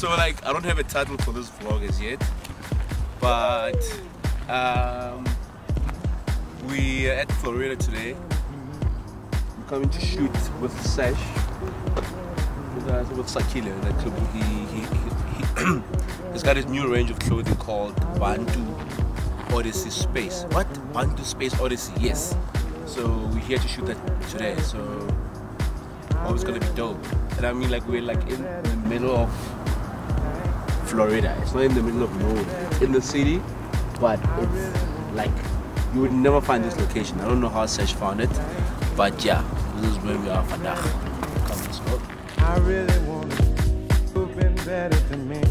so like I don't have a title for this vlog as yet, but um, we are at Florida today. We're coming to shoot with Sash, with, uh, with Sakhile. That he, he, he, he's got his new range of clothing called Bantu Odyssey Space. What? Bantu Space Odyssey? Yes. So we're here to shoot that today. So oh, it's gonna be dope. And I mean, like we're like in the middle of Florida. It's not in the middle of nowhere. It's in the city, but it's like you would never find this location. I don't know how Sash found it, but yeah, this is where we are for now. Come, let's go. I really want who've been better to me.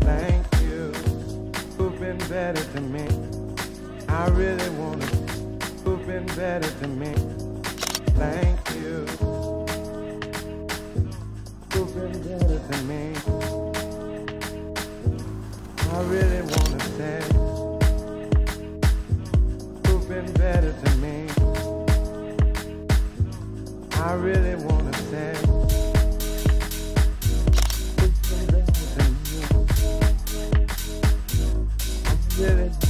Thank you, who've been better to me. I really want who've been better to me. Thank you. Who've been better to me. I really wanna say who've been better to me. I really wanna say I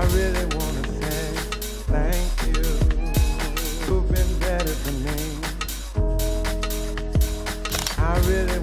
I really wanna say thank you. Been better for me. I really